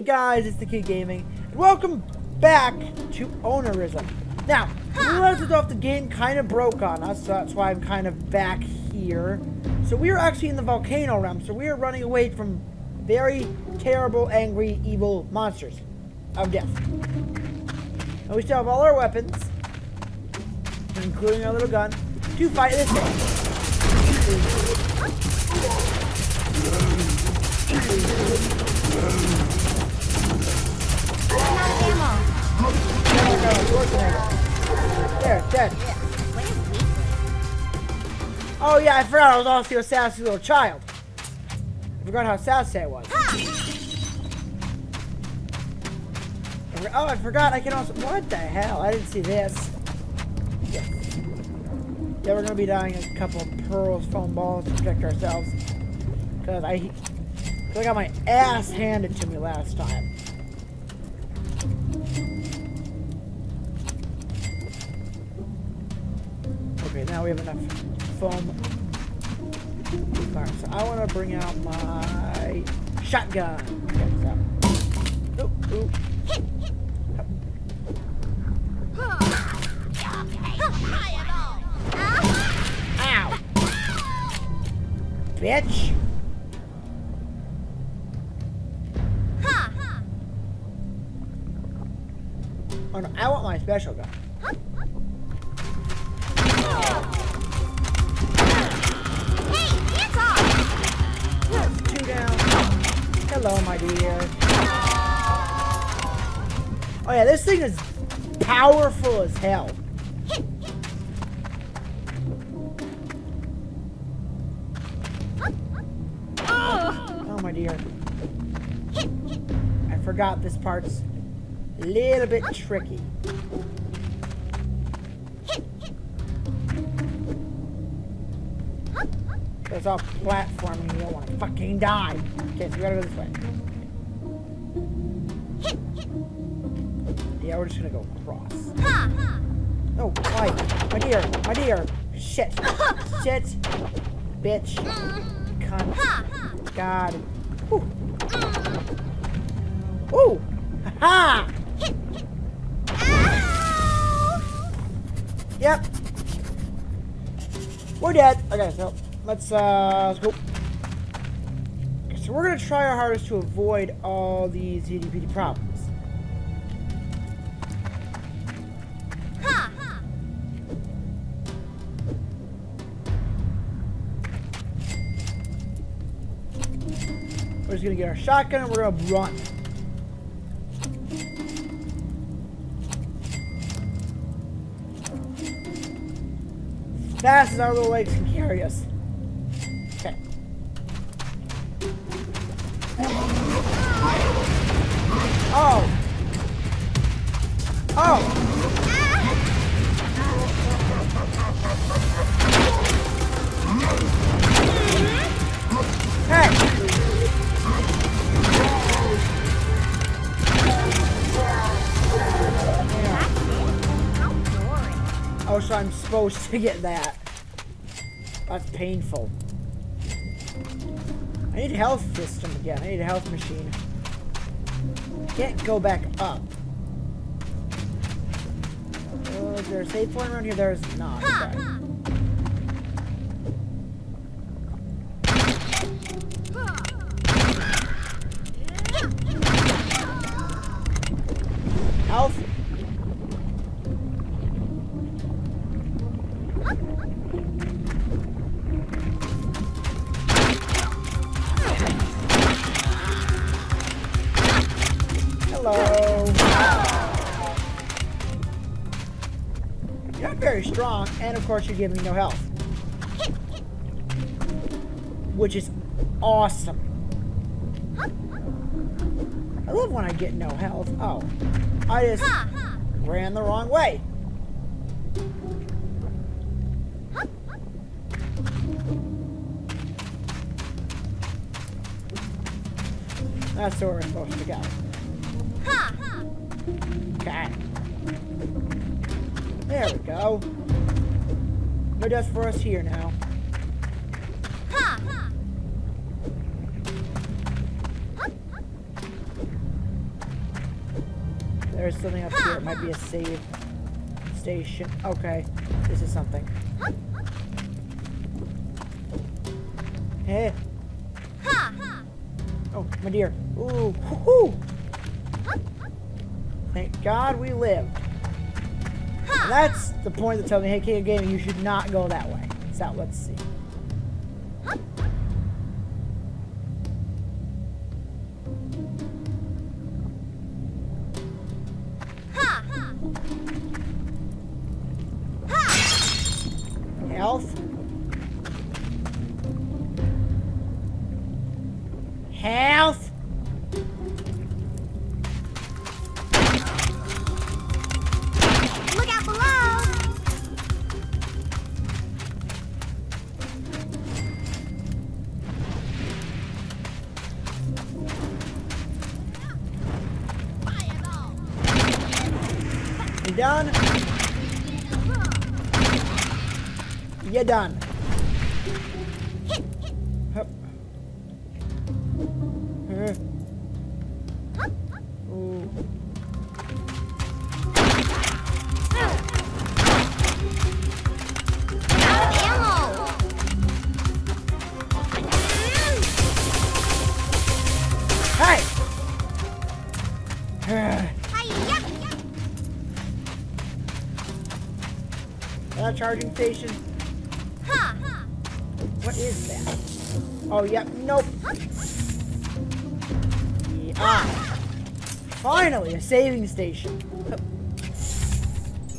Hey guys, it's the Kid Gaming, and welcome back to Onirism. Now, we realized off the game kind of broke on us, so that's why I'm kind of back here. So we are actually in the volcano realm, so we are running away from very terrible, angry, evil monsters of death. And we still have all our weapons, including our little gun, to fight this thing. Oh yeah, I forgot I was also a sassy little child. I forgot how sassy I was. Oh, I forgot I can also- What the hell? I didn't see this. Yeah, we're gonna be dying a couple of pearls, foam balls to protect ourselves. Because I, cause I got my ass handed to me last time. Now we have enough foam. Alright, so I want to bring out my shotgun. Okay, so. Ooh, ooh. Ow! Bitch! Oh no, I want my special gun. Yeah, this thing is powerful as hell. Oh my dear. I forgot this part's a little bit tricky. It's all platforming, you don't want to fucking die. Okay, so we gotta go this way. Yeah, we're just gonna go across. Oh, why? My dear, my dear. Shit. Shit. Bitch. Cunt. God. Ooh. Ooh. Ha Yep. We're dead. Okay, so let's uh let's go. So we're gonna try our hardest to avoid all these itty problems. Just gonna get our shotgun and we're gonna run. Fast as our little legs can carry us. To get that. That's painful. I need health system again. I need a health machine. Can't go back up. Oh, is there a safe point around here? There is not. Okay. Hello. You're not very strong, and of course you give me no health. Which is awesome. I love when I get no health. Oh. I just ran the wrong way. That's where we're supposed to go. There we go. No death for us here now. There's something up here. It might be a save station. Okay. This is something. Hey. Oh, my dear. Ooh. Thank God we lived. That's the point that tells me, hey, King of Gaming, you should not go that way. So let's see. Charging station. Ha! What is that? Oh, yep. Nope. Yeah. Ah. Finally, a saving station.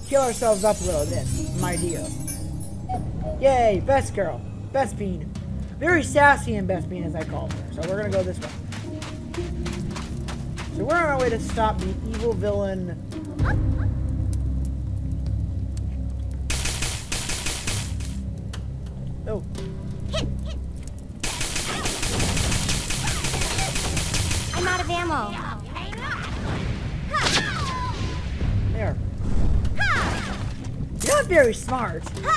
Kill ourselves up a little bit, my dear. Yay, best girl. Best bean. Very sassy and best bean, as I call her. So we're gonna go this way. So we're on our way to stop the evil villain. Smart.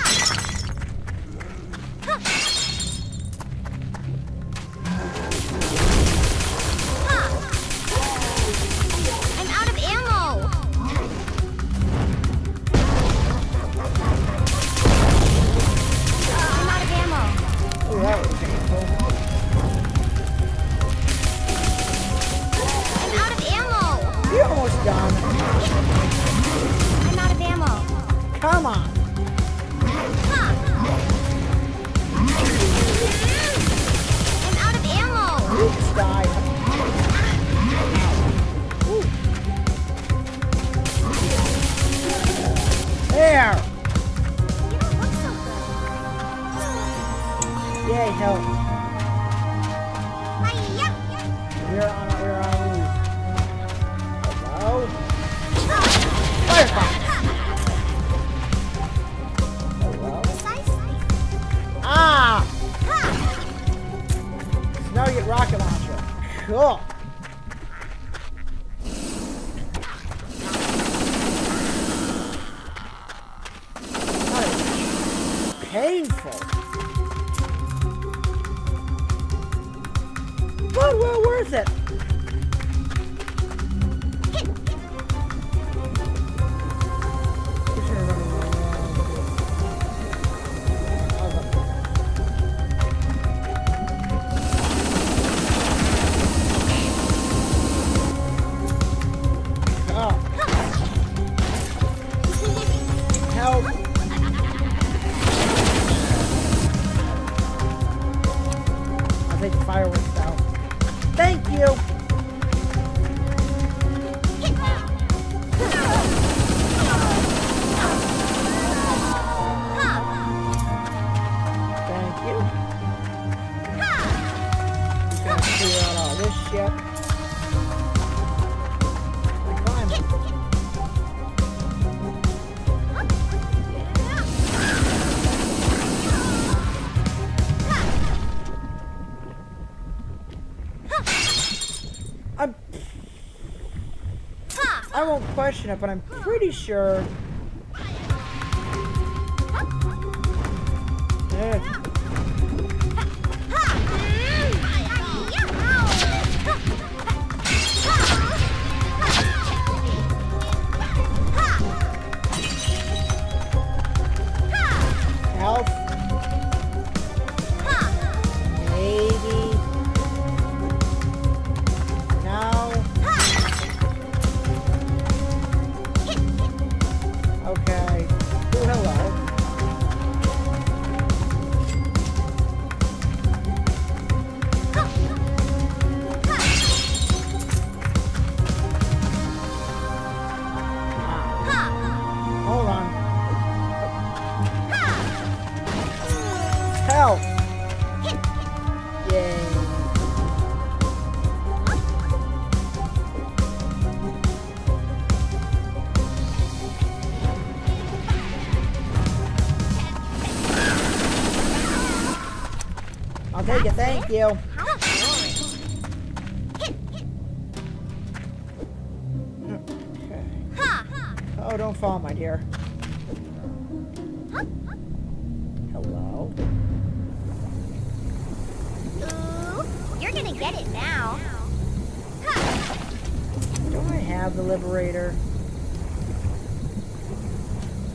Cool. Painful. But well worth it. Question it, but I'm pretty sure. health. Yay. I'll take it, thank you.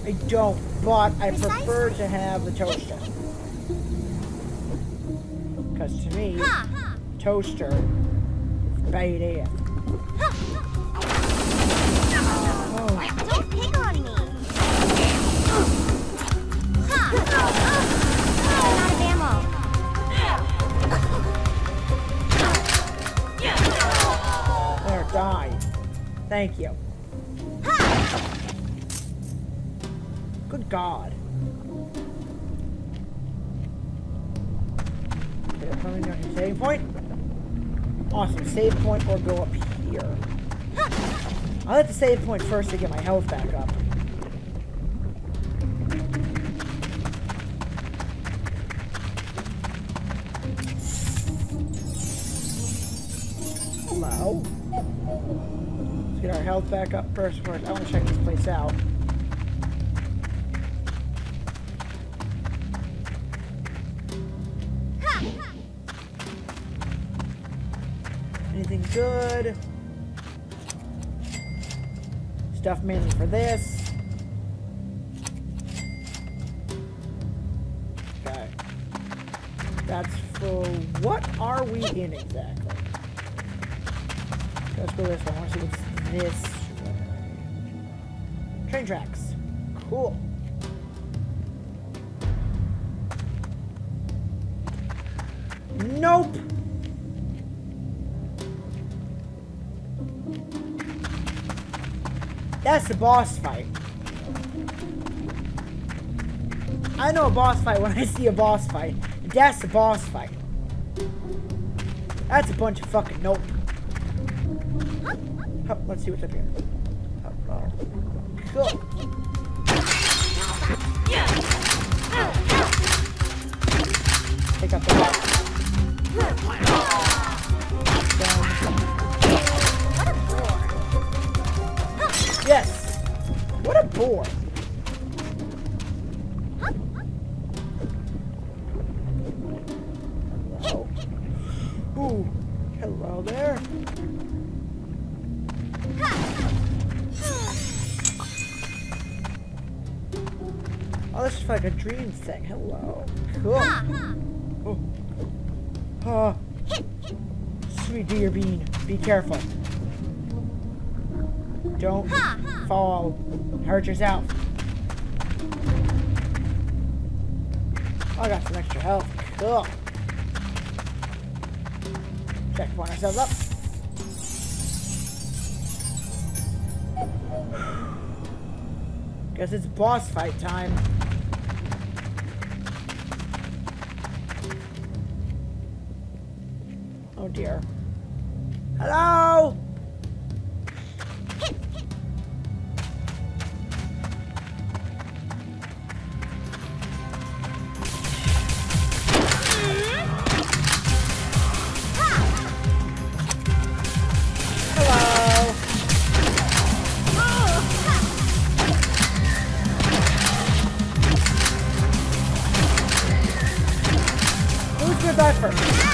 I don't, but I prefer to have the toaster. Because to me, toaster is badass. Thank you. Good God. Okay, coming down here. Save point. Awesome. Save point or go up here. I'll have to save point first to get my health back up. First. First, I want to check this place out. Anything good? Stuff mainly for this. Okay. That's for what are we in exactly? Let's go this way. I want to see what's this. Train tracks. Cool. Nope. That's the boss fight. I know a boss fight when I see a boss fight. That's the boss fight. That's a bunch of fucking nope. Let's see what's up here. Oh. Go. Take out the box. Be careful. Don't fall. Hurt yourself. I got some extra health. Cool. Checkpoint ourselves up. Guess it's boss fight time. Gonna first?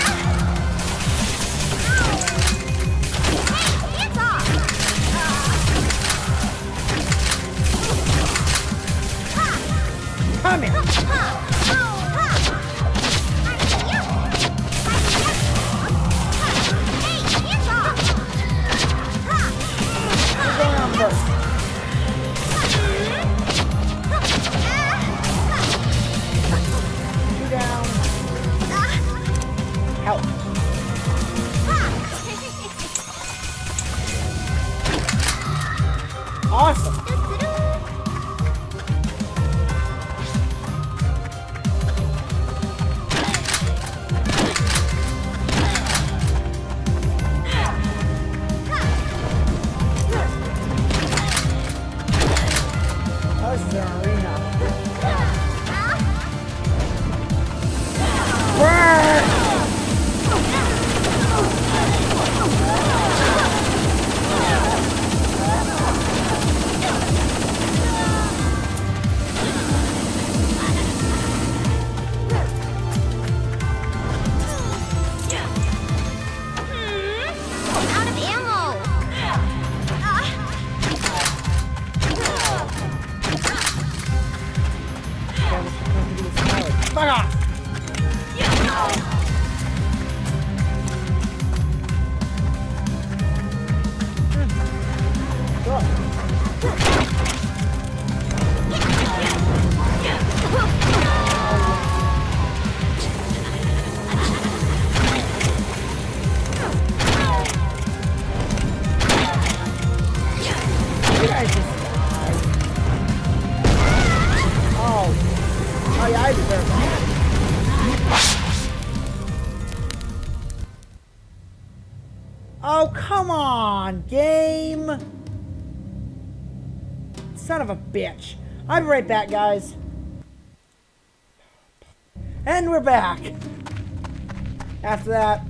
Oh, come on, game! Son of a bitch. I'll be right back, guys. And we're back. After that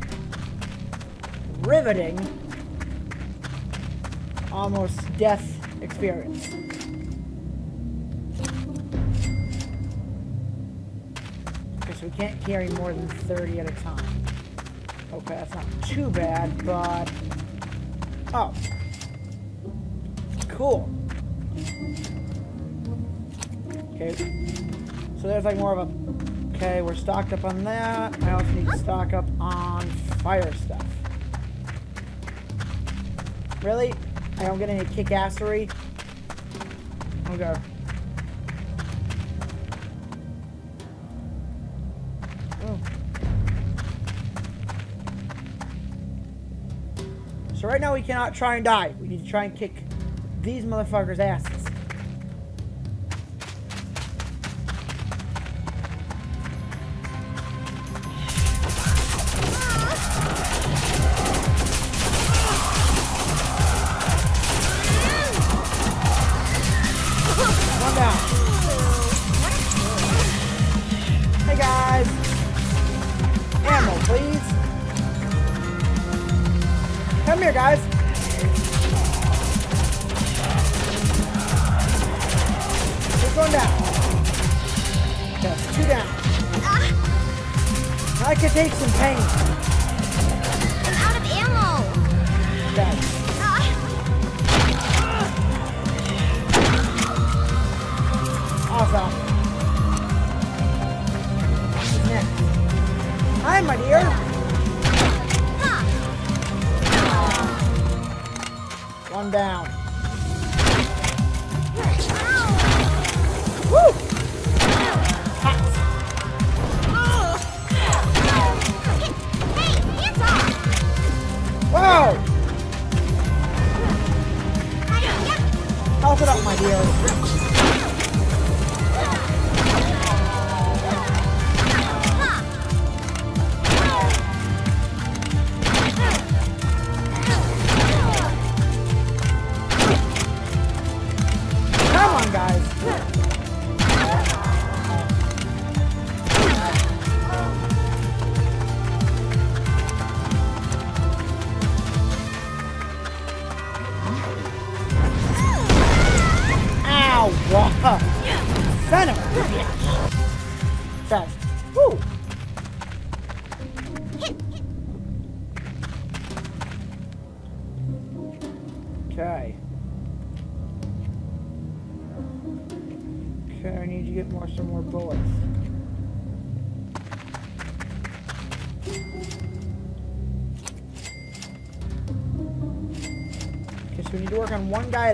riveting, almost death experience. Because we can't carry more than 30 at a time. Okay, that's not too bad, but... Oh. Cool. Okay. So there's like more of a... Okay, we're stocked up on that. I also need to stock up on fire stuff. Really? I don't get any kick-assery? Okay. So right now we cannot try and die. We need to try and kick these motherfuckers' asses.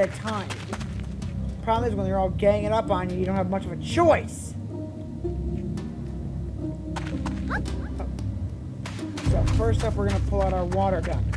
At a time. Problem is when they're all ganging up on you, you don't have much of a choice. So first up, we're gonna pull out our water gun.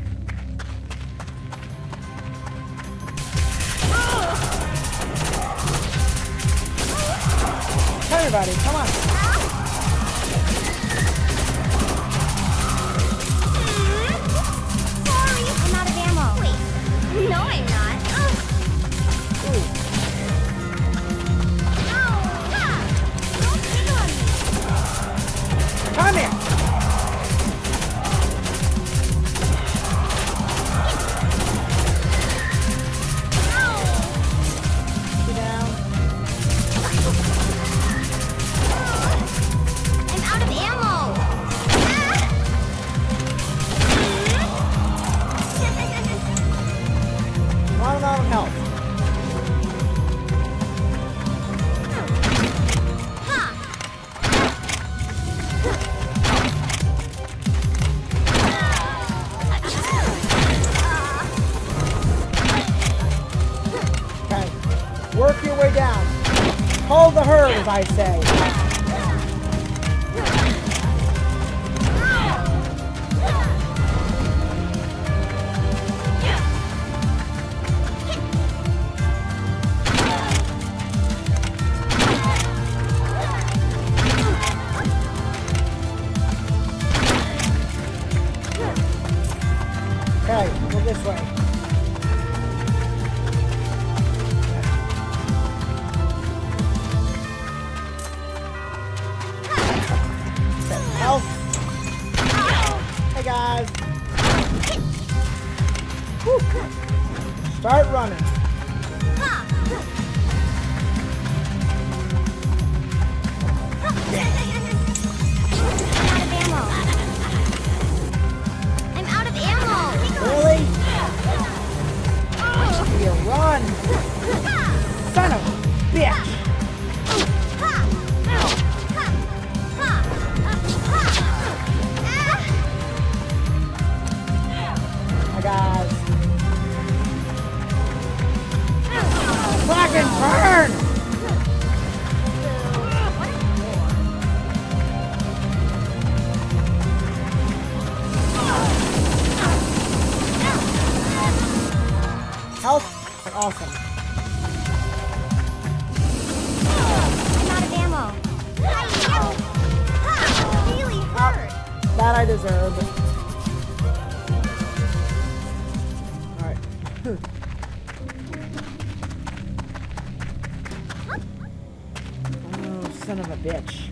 Son of a bitch.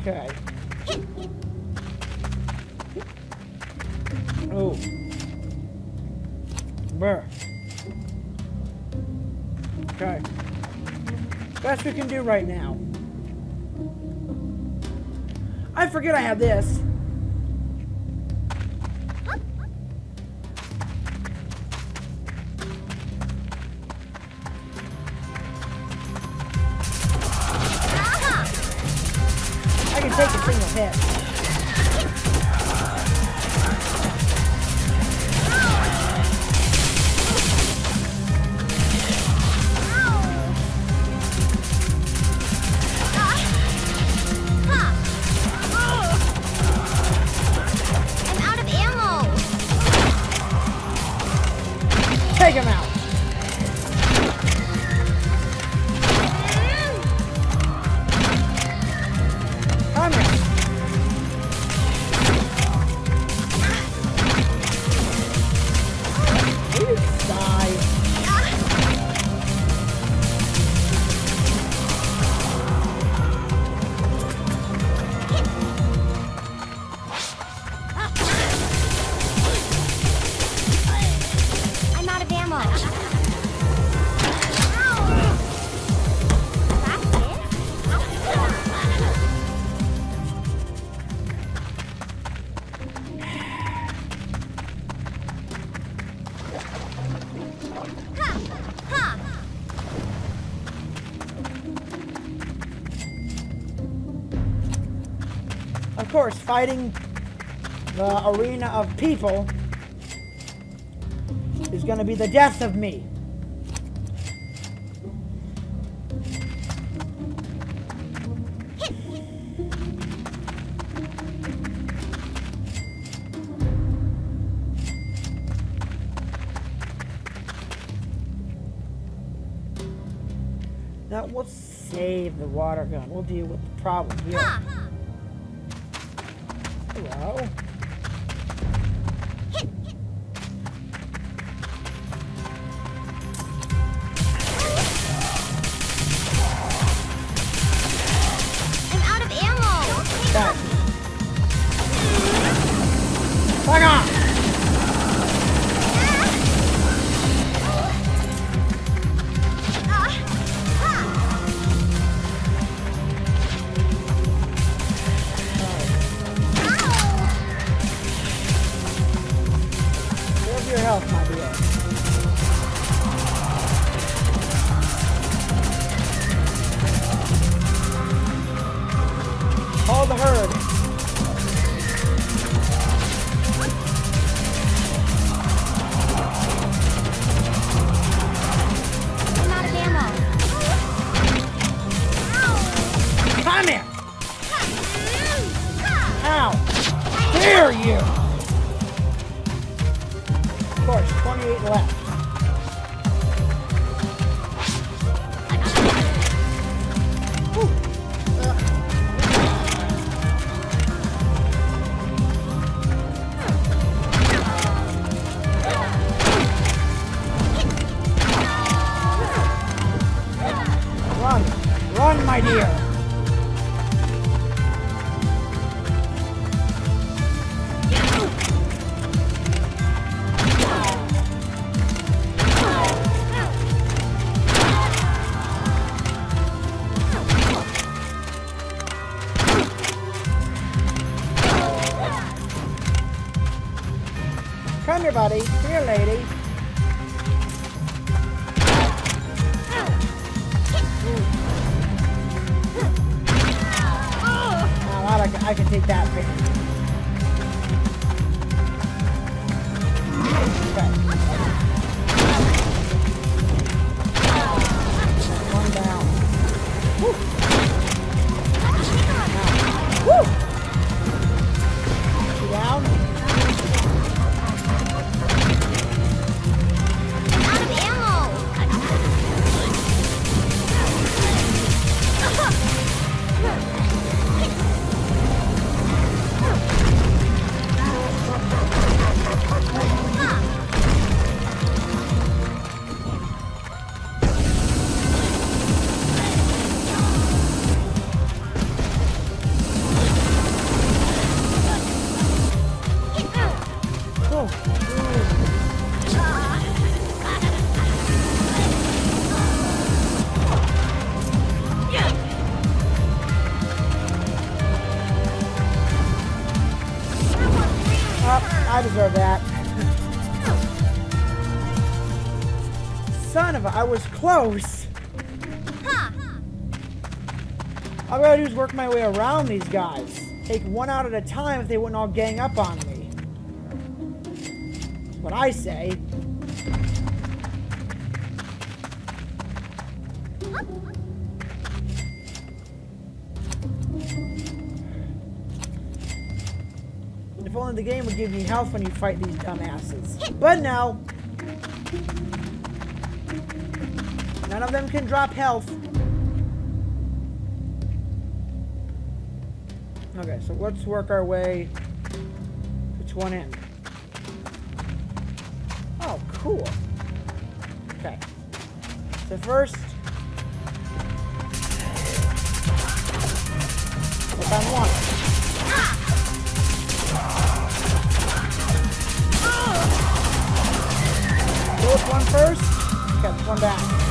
Okay. Oh. Brr. Okay. Best we can do right now. I forget I have this. Course, fighting the arena of people is going to be the death of me. Now, we'll save the water gun. We'll deal with the problem here. Hello. Here, buddy. Come here, lady. That I, can- I can take that. Okay. Close. All I gotta do is work my way around these guys. Take one out at a time if they wouldn't all gang up on me. That's what I say. If only the game would give you health when you fight these dumbasses. But no. None of them can drop health. Okay, so let's work our way. Which one in? Oh, cool. Okay. So first, look on one. Go with one first. Okay, one down.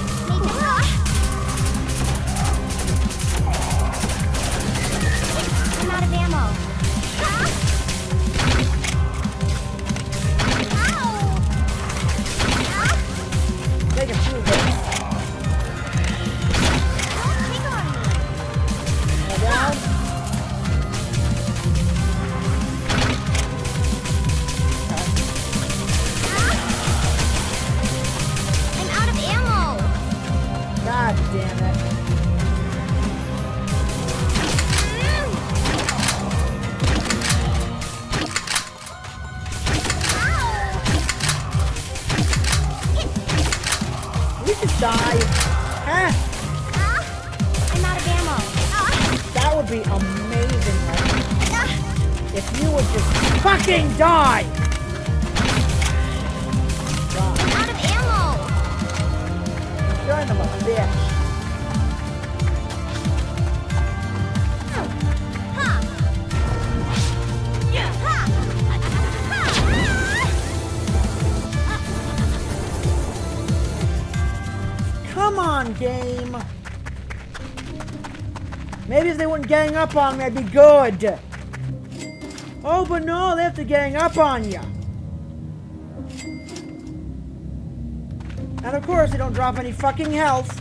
Up on me, I'd be good. Oh, but no, they have to gang up on you. And of course, they don't drop any fucking health.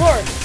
Course.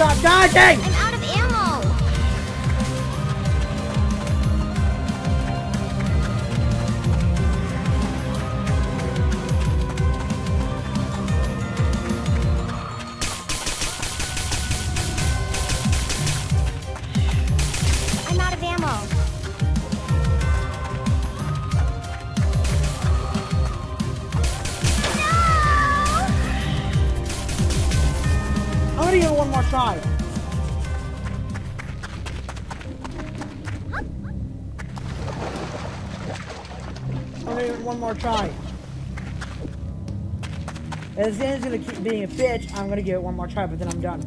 stop dodging! If game's gonna keep being a bitch, I'm gonna give it one more try, but then I'm done.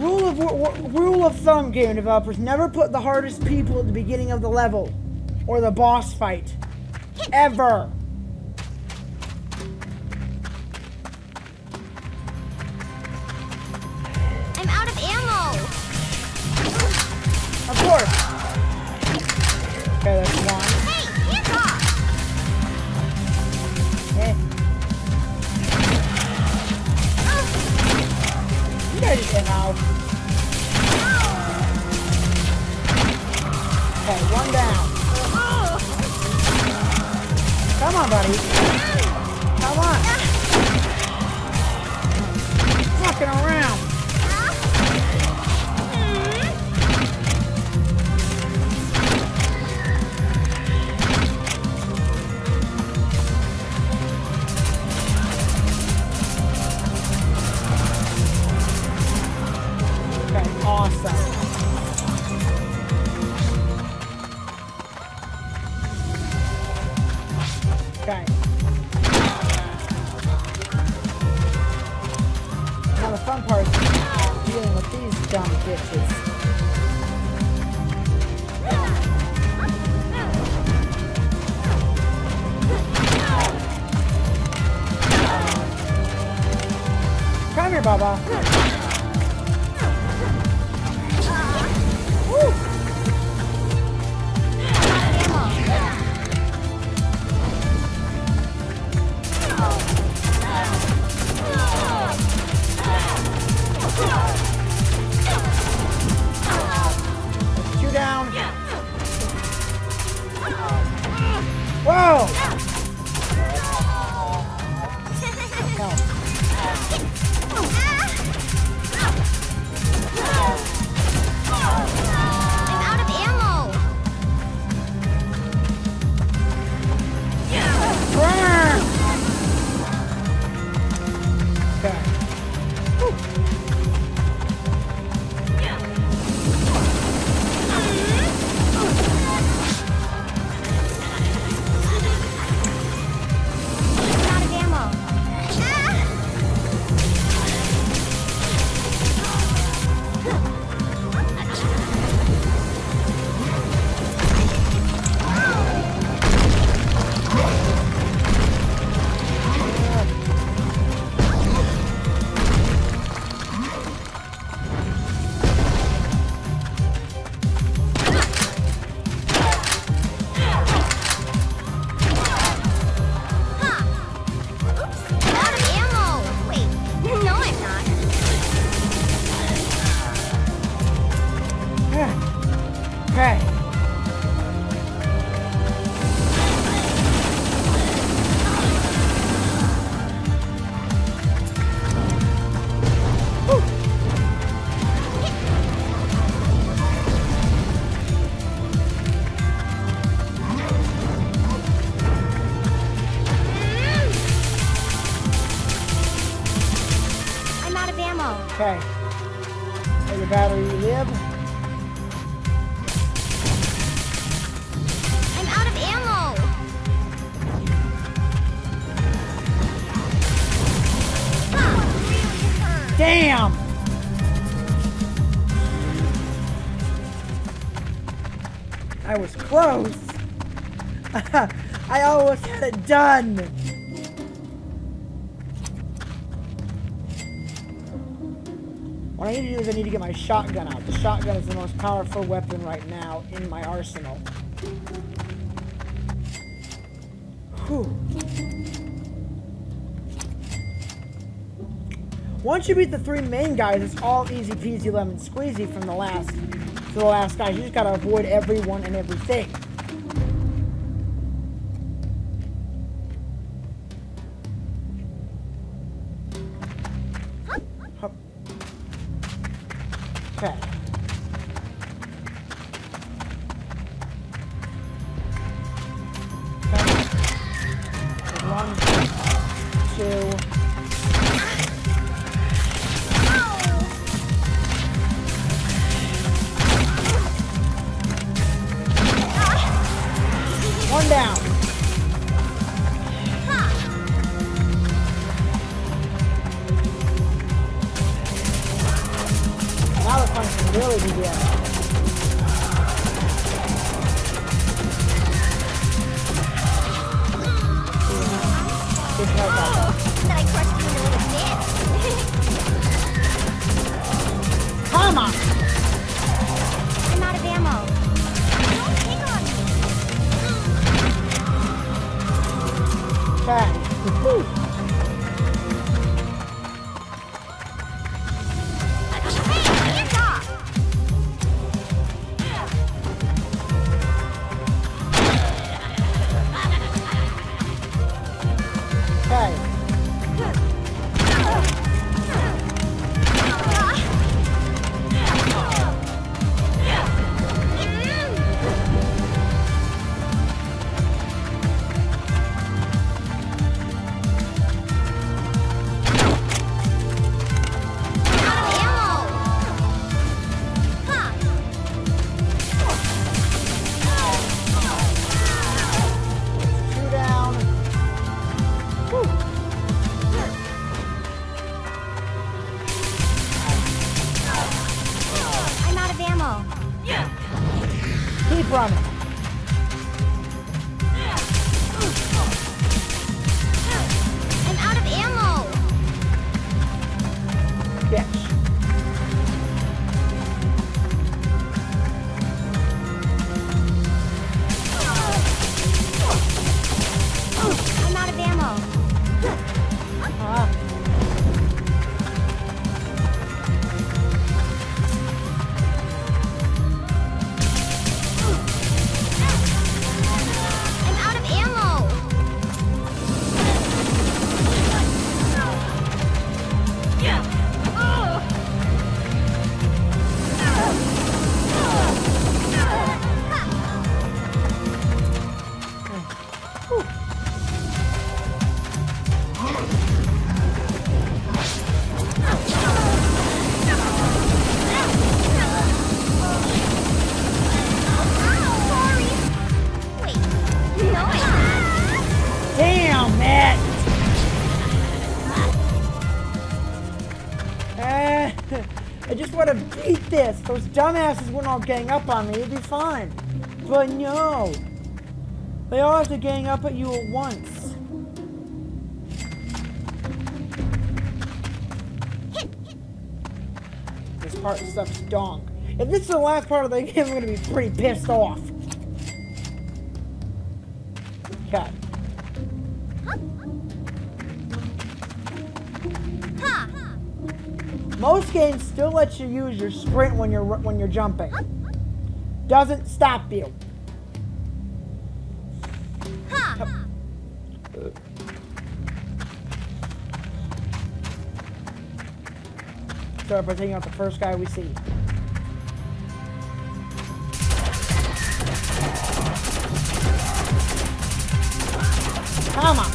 Rule of, rule of thumb, game developers, never put the hardest people at the beginning of the level or the boss fight. Ever. Close. I almost had it done. What I need to do is I need to get my shotgun out. The shotgun is the most powerful weapon right now in my arsenal. Whew. Once you beat the three main guys, it's all easy peasy lemon squeezy from the last the last guys. You just gotta avoid everyone and everything. Come on! This. Those dumbasses wouldn't all gang up on me. It'd be fine. But no. They all have to gang up at you at once. This part sucks donk. If this is the last part of the game, I'm gonna be pretty pissed off. Okay. Most games still let you use your sprint when you're when you're jumping. Doesn't stop you. Start by taking out the first guy we see. Come on.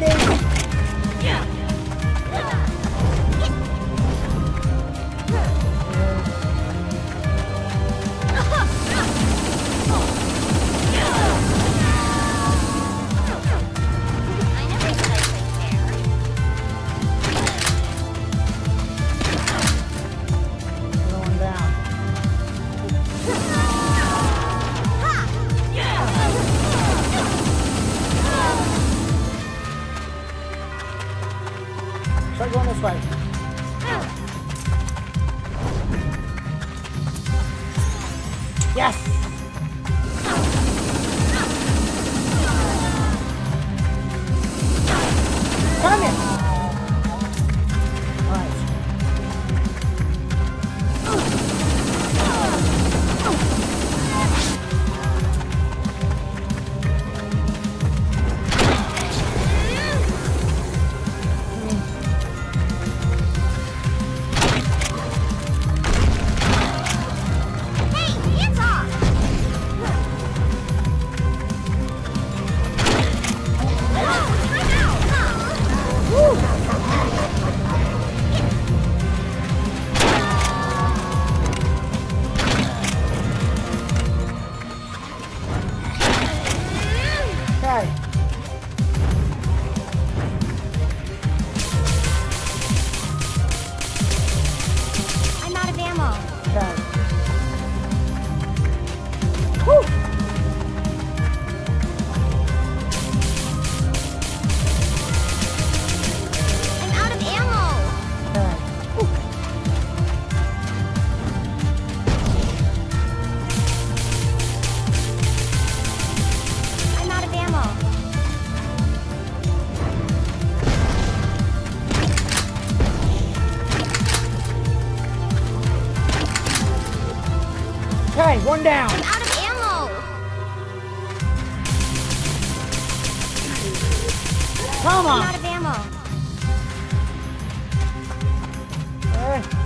fighting! Okay, one down. I'm out of ammo. Come on. I'm out of ammo. All right.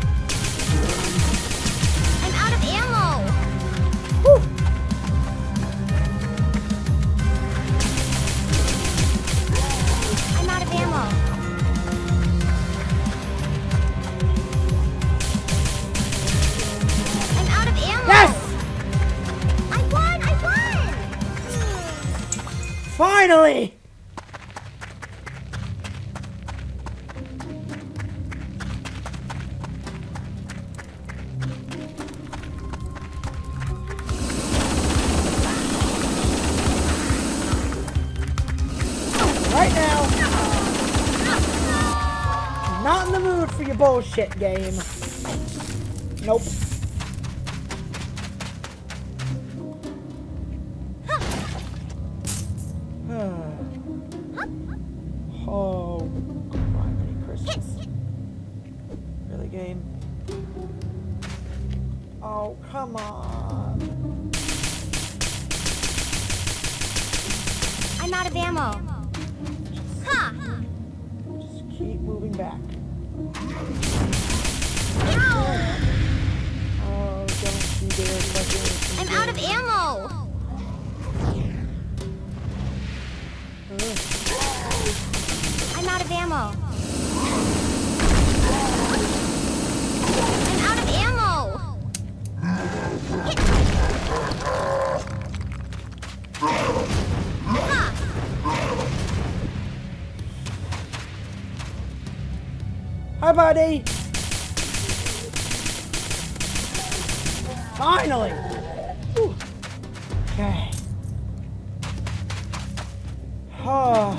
shit game. Oh.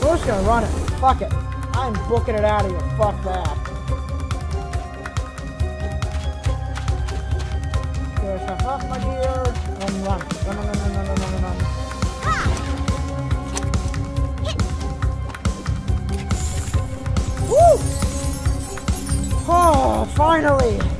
We're just gonna run it. Fuck it. I'm booking it out of here. Fuck that. Here's a hop my dear. Run, run, run, run, run, run, run. Finally!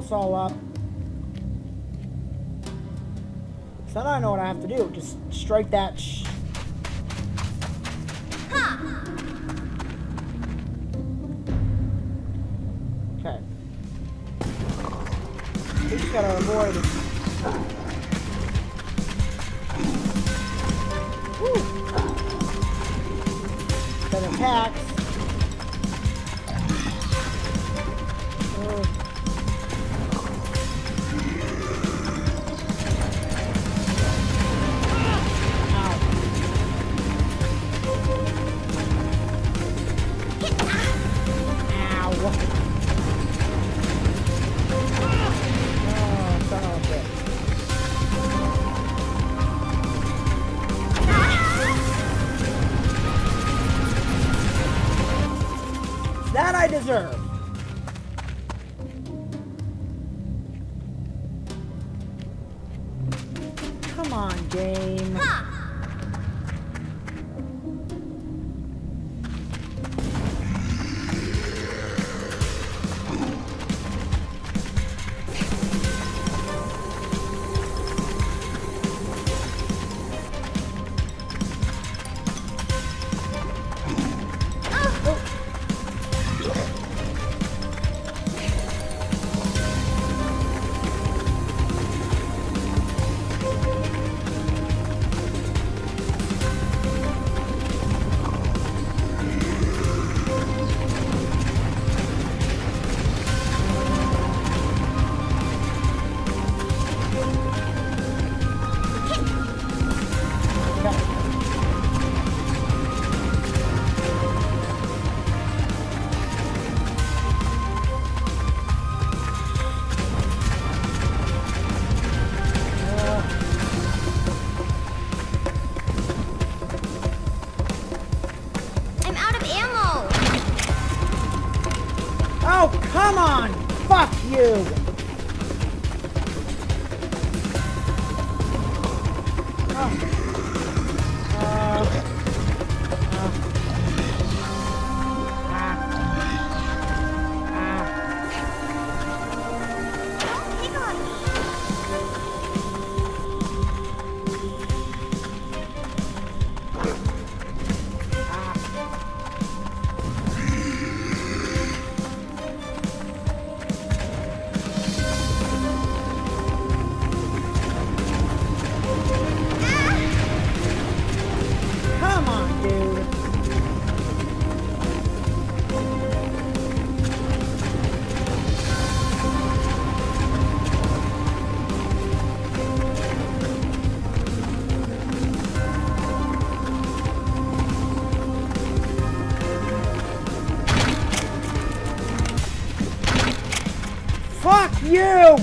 us all up. So now I know what I have to do. Just strike that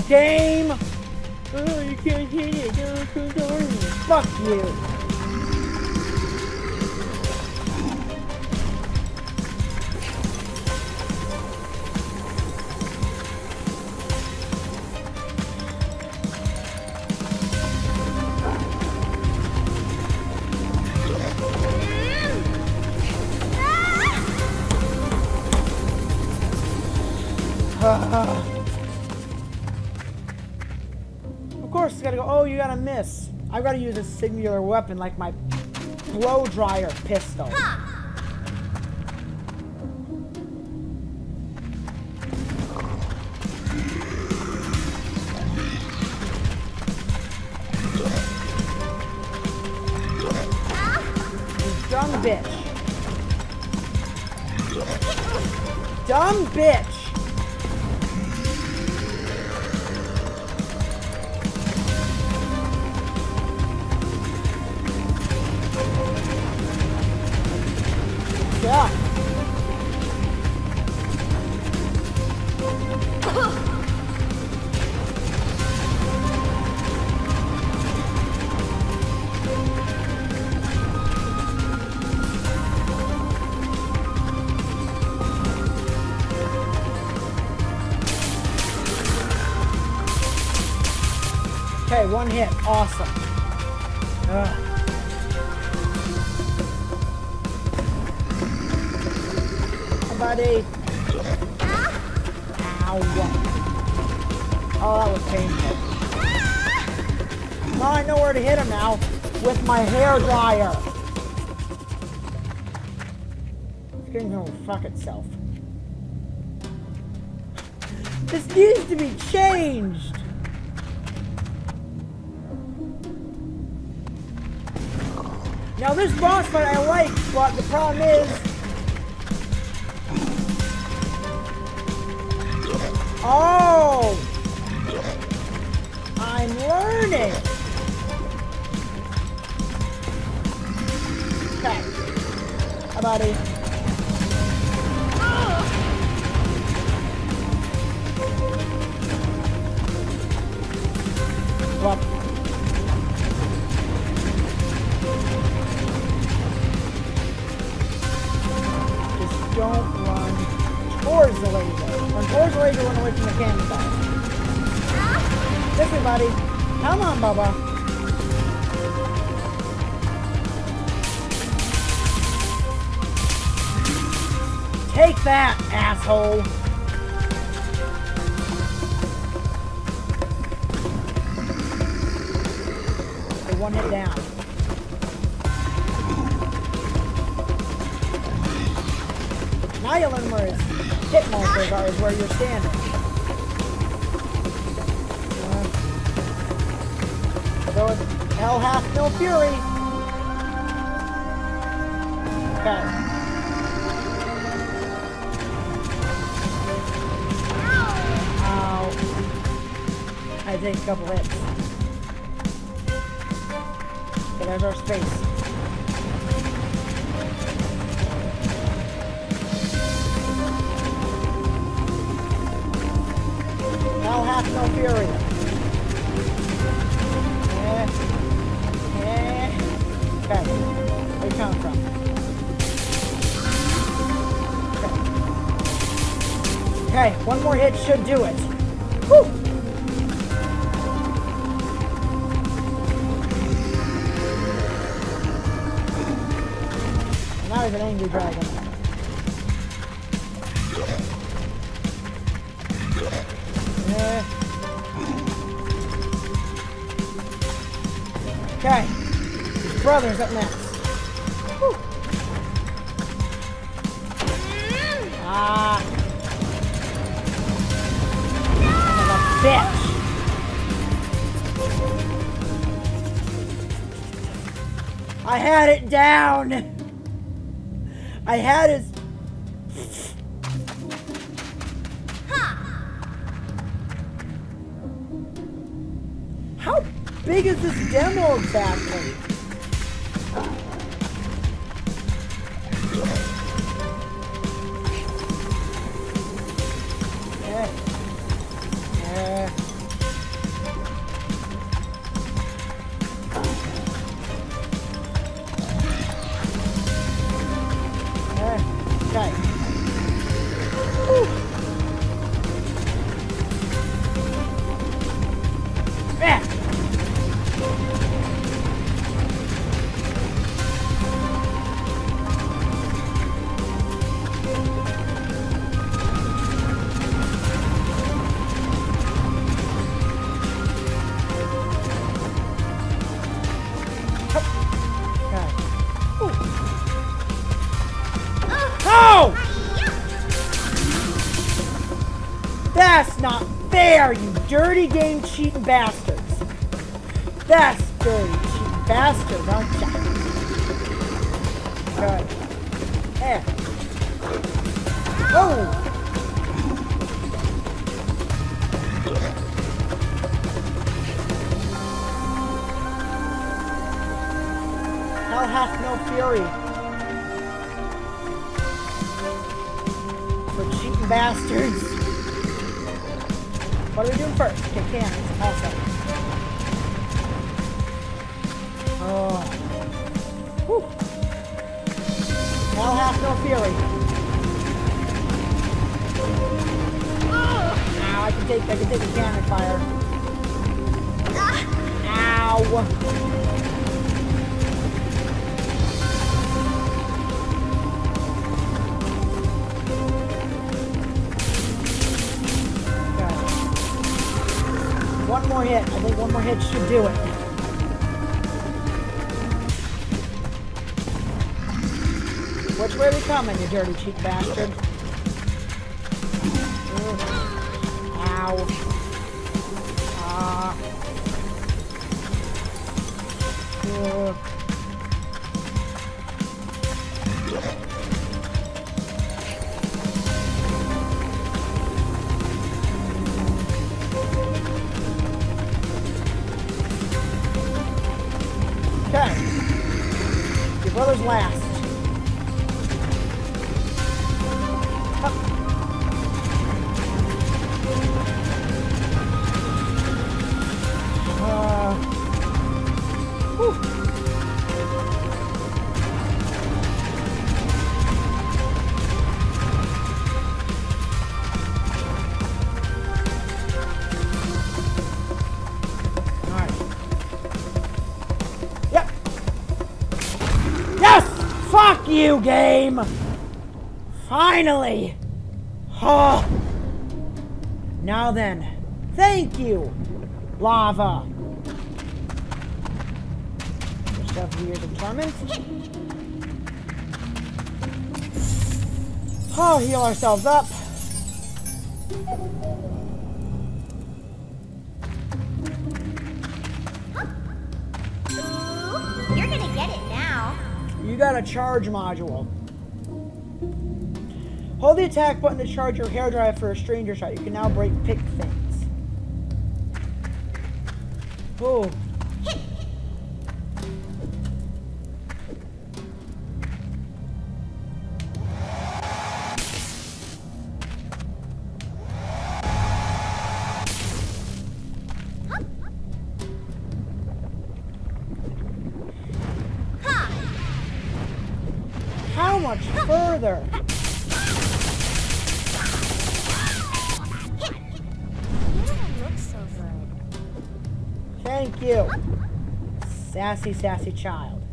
Game! Oh, you can't hit it. Fuck you. Use a singular weapon like my blow dryer pistol. Dumb bitch. Dumb bitch. This boss fight I like, but the problem is Bubba. Take that, asshole. Okay, one hit down. Now you learn where his hit markers are, is where you're standing. Hell hath no fury. Okay. I take a couple hits. Okay, there's our space. Hell hath no fury. Okay. One more hit should do it. Whew. Now he's an angry dragon. Yeah. Okay. His brother's up next. Down. I had his How big is this demo exactly? 30 game cheating bastard. Dirty cheap bastard? Ugh. Ow. Ah. Finally! Oh. Now then, thank you, lava. For seven years of torment. Oh, heal ourselves up. You're gonna get it now. You got a charge module. Hold the attack button to charge your hairdryer for a stranger shot. You can now break pick Sassy, sassy child.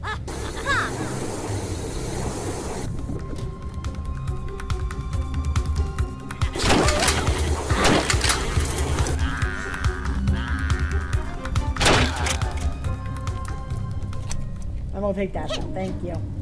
I'm gonna take that now. Thank you.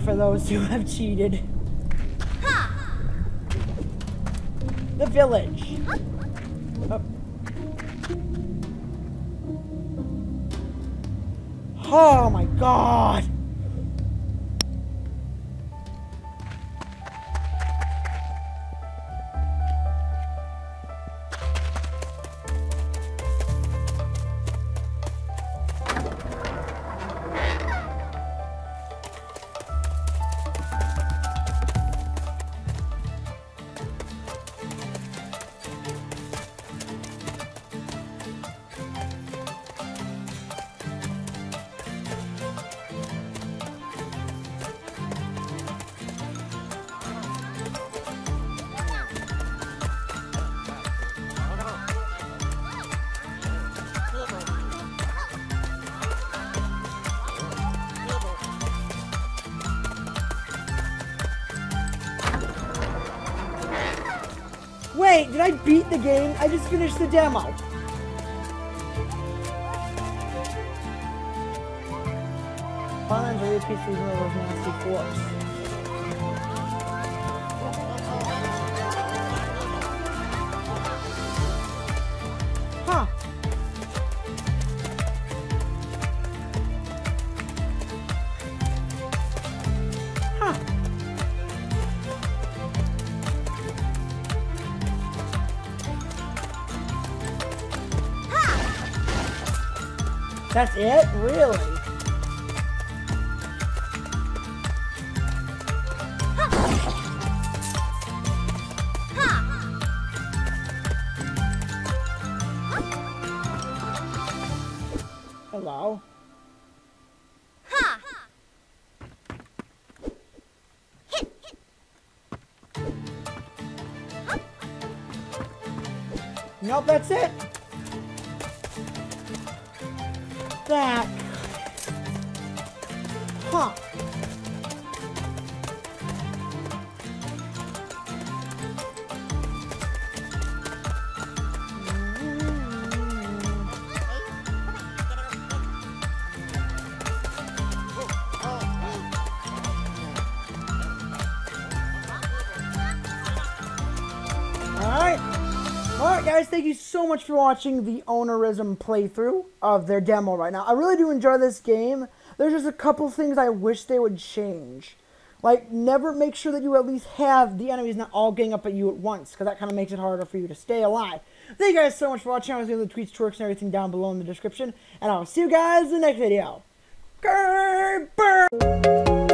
For those who have cheated. Just finished the demo. Finally, nasty. That's it? For watching the Onirism playthrough of their demo right now. I really do enjoy this game. There's just a couple things I wish they would change. Like, never make sure that you at least have the enemies not all getting up at you at once, because that kind of makes it harder for you to stay alive. Thank you guys so much for watching. I was doing the tweets, twerks, and everything down below in the description. And I'll see you guys in the next video. Burr.